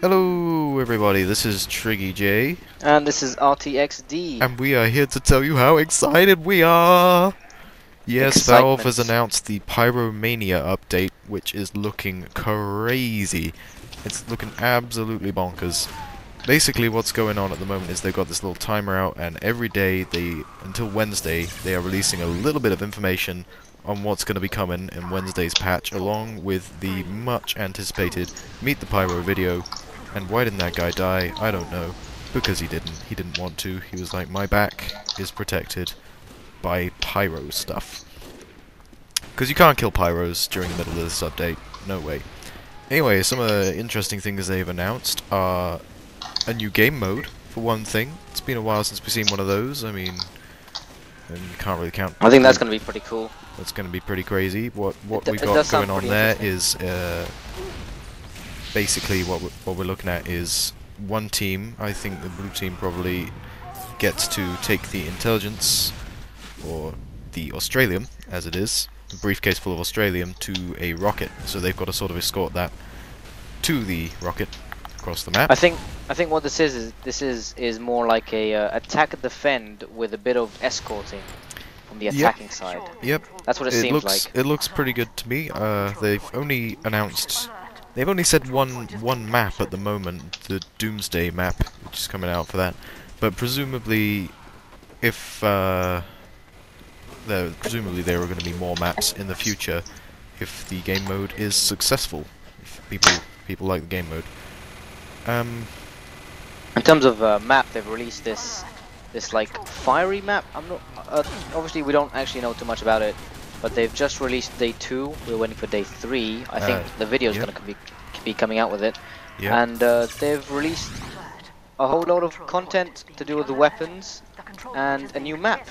Hello everybody, this is Triggy J, And this is RTXD. and we are here to tell you how excited we are! Yes, Valve has announced the Pyromania update, which is looking crazy. It's looking absolutely bonkers. Basically what's going on at the moment is they've got this little timer out, and every day, they until Wednesday, they are releasing a little bit of information on what's going to be coming in Wednesday's patch, along with the much anticipated Meet the Pyro video. And why didn't that guy die? I don't know. Because he didn't. He didn't want to. He was like, my back is protected by pyro stuff. Because you can't kill pyros during the middle of this update. No way. Anyway, some of the interesting things they've announced are a new game mode, for one thing. It's been a while since we've seen one of those. I mean, and you can't really count. I think that's going to be pretty cool. That's going to be pretty crazy. What what we've got going on there is uh, basically what we're, what we're looking at is one team. I think the blue team probably gets to take the intelligence or the Australium, as it is, a briefcase full of Australium to a rocket. So they've got to sort of escort that to the rocket across the map. I think I think what this is is this is is more like a uh, attack and defend with a bit of escorting from the Yep. attacking side. Yep, That's what it, it seems looks like. it looks pretty good to me. Uh, they've only announced they've only said one one map at the moment, the Doomsday map, which is coming out for that. But presumably, if uh, there presumably there are going to be more maps in the future, if the game mode is successful, if people people like the game mode. Um, In terms of uh, map, they've released this this like fiery map. I'm not uh, obviously we don't actually know too much about it, but they've just released day two. We're waiting for day three. I think Uh, the video is yep. going to be be coming out with it. yeah. and uh, they've released a whole lot of content to do with the weapons and a new map.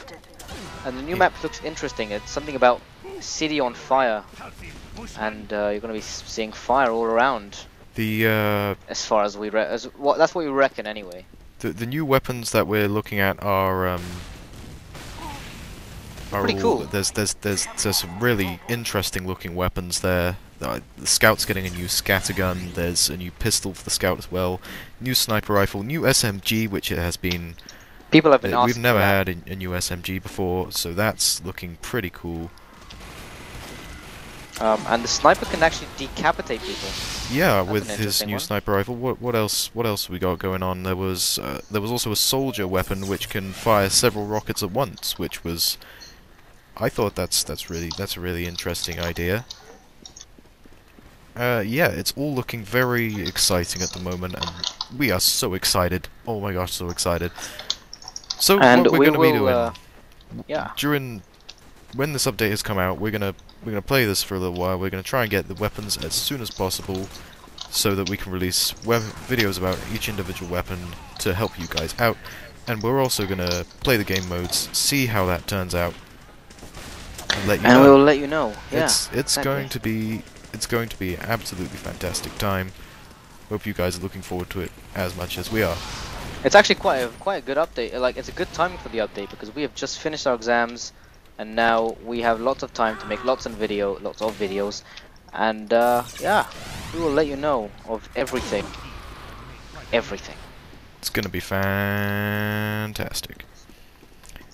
And the new Yeah. map looks interesting. It's something about city on fire, and uh, you're going to be seeing fire all around. the uh, As far as we re- as what that's what we reckon anyway. The, the new weapons that we're looking at are um, Pretty cool. There's there's there's there's some really interesting looking weapons there. The scout's getting a new scattergun. There's a new pistol for the scout as well. New sniper rifle. New SMG, which it has been. People have been uh, asking. we've never had a, a new SMG before, so that's looking pretty cool. Um, and the sniper can actually decapitate people. Yeah, That's with his new one. sniper rifle. What what else? What else have we got going on? There was uh, there was also a soldier weapon which can fire several rockets at once, which was. I thought that's that's really that's a really interesting idea. Uh, yeah, it's all looking very exciting at the moment, and we are so excited. Oh my gosh, so excited! So And what we're we going to be doing uh, yeah. during when this update has come out, we're gonna we're gonna play this for a little while. We're gonna try and get the weapons as soon as possible, so that we can release web videos about each individual weapon to help you guys out. And we're also gonna play the game modes, see how that turns out, let you And know. we'll let you know. Yeah. it's it's exactly. going to be it's going to be an absolutely fantastic time. Hope you guys are looking forward to it as much as we are. It's actually quite a quite a good update. Like it's a good timing for the update because we have just finished our exams, and now we have lots of time to make lots of video, lots of videos, and uh, yeah, we will let you know of everything, everything. It's gonna be fantastic.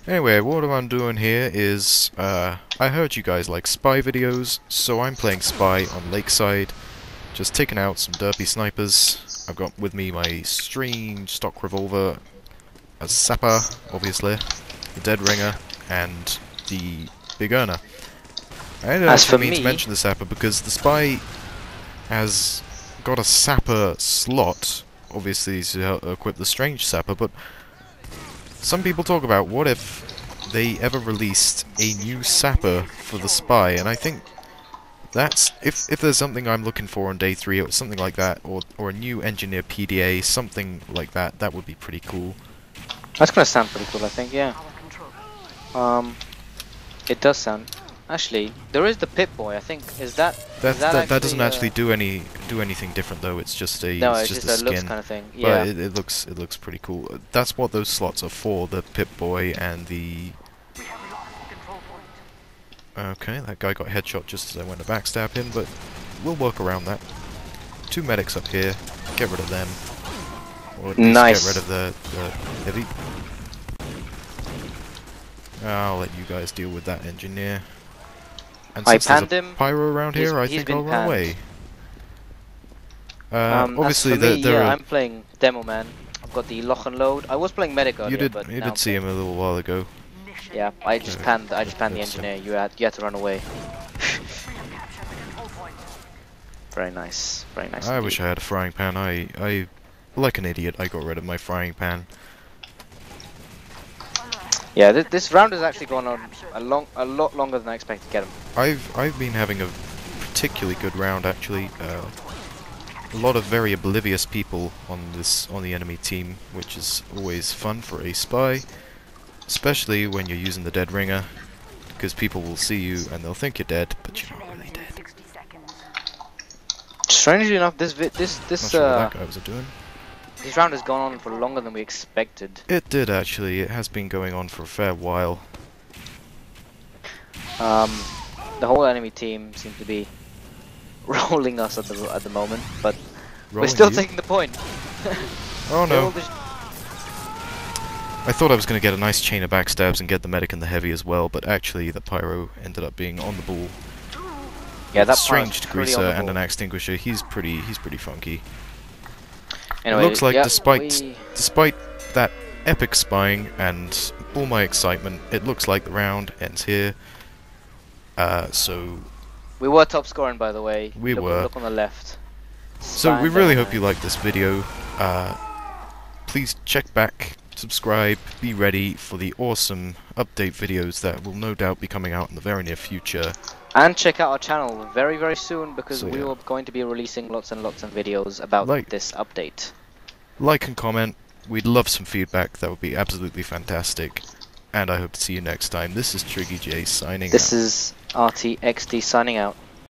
Anyway, what I'm doing here is, uh, I heard you guys like spy videos, so I'm playing spy on Lakeside, just taking out some derpy snipers. I've got with me my strange stock revolver, a sapper, obviously, the dead ringer, and the big earner. I didn't As for actually mean to mention the sapper because the spy has got a sapper slot, obviously to help equip the strange sapper, but some people talk about what if they ever released a new sapper for the spy, and I think that's if if there's something I'm looking for on day three or something like that, or or a new engineer PDA, something like that, that would be pretty cool. That's gonna sound pretty cool, I think. Yeah. Um, it does sound. Actually, there is the Pip Boy. I think is that. That is that, that, that, doesn't uh, actually do any do anything different though. It's just a No, it's, it's just, just, a skin. kind of thing. But Yeah. it, it looks it looks pretty cool. Uh, That's what those slots are for, the Pip Boy and the Okay, that guy got headshot just as I went to backstab him, but we'll work around that. Two medics up here. Get rid of them. Or Nice. get rid of the, the heavy. I'll let you guys deal with that engineer. And I panned him. pyro around He's- here, I think I'll run panned. away. Uh, um, obviously, me, there yeah, are, I'm playing Demo Man. I've got the Loch-n-Load. I was playing medic earlier, you did but you did see him a little while ago. Yeah, I just Yeah, panned. I just panned the that's, uh, engineer. You had you had to run away. Very nice. Very nice. I indeed. wish I had a frying pan. I I like an idiot. I got rid of my frying pan. Yeah, th this round has actually gone on a long, a lot longer than I expected to get him. I've I've been having a particularly good round actually. Uh, a lot of very oblivious people on this on the enemy team, which is always fun for a spy, especially when you're using the dead ringer, because people will see you and they'll think you're dead, but you're not really dead. Strangely enough, this vi this this sure uh guy was doing. this round has gone on for longer than we expected. It did actually. It has been going on for a fair while. Um, the whole enemy team seems to be rolling us at the at the moment, but we're still you? taking the point. Oh no! I thought I was going to get a nice chain of backstabs and get the medic and the heavy as well, but actually the pyro ended up being on the ball. Yeah, that strange part's pretty degreaser on the and an extinguisher. He's pretty. He's pretty funky. Anyway, it looks like yeah, despite we- despite that epic spying and all my excitement, it looks like the round ends here. Uh, so We were top scoring, by the way. We look, were. Look on the left. so we really hope you like this video. Uh, please check back, subscribe, be ready for the awesome update videos that will no doubt be coming out in the very near future. And check out our channel very, very soon because So, we yeah. are going to be releasing lots and lots of videos about Like- this update. Like and comment. We'd love some feedback. That would be absolutely fantastic. And I hope to see you next time. This is Triggy J signing This out. This is RTXD signing out.